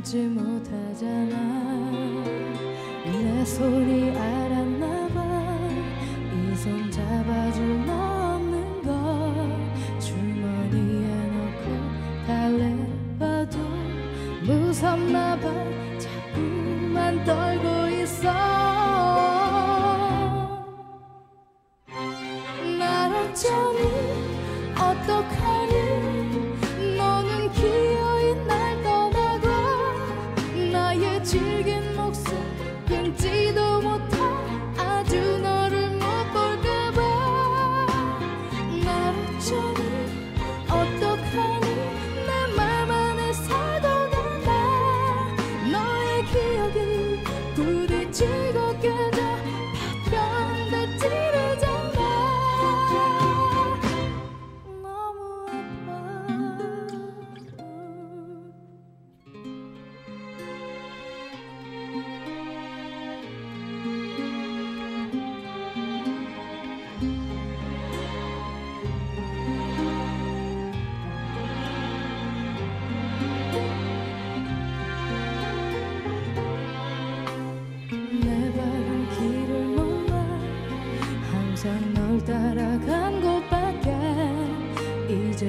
참지 못하잖아. 내 손이 알아.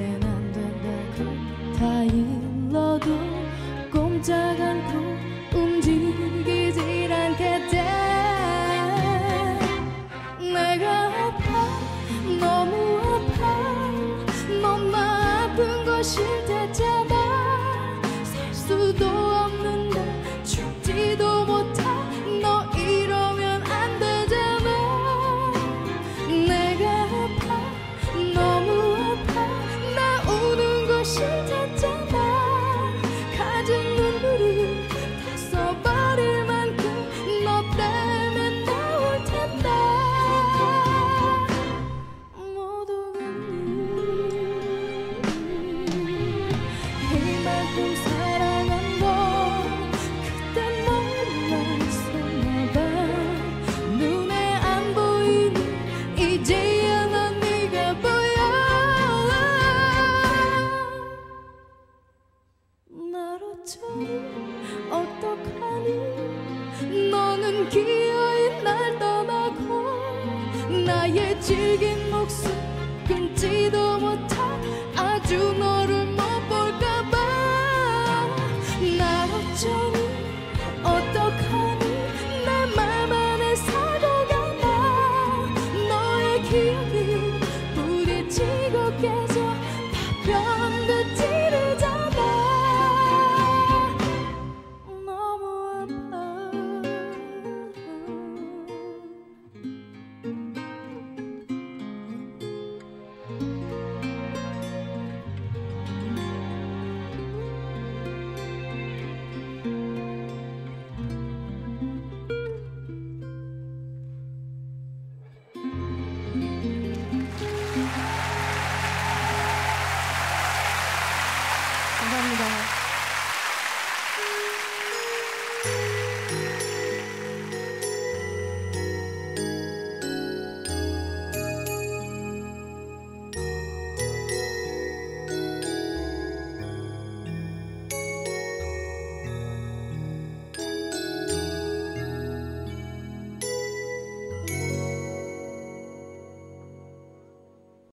이젠 안 된다고 다 일러도 꼼짝 않고 움직이질 않겠대. 내가 아파 너무 아파 몸만 아픈 것일 테잖아. 살 수도 없는 기어이 날 떠나고 나의 질긴 목숨 끊지도 못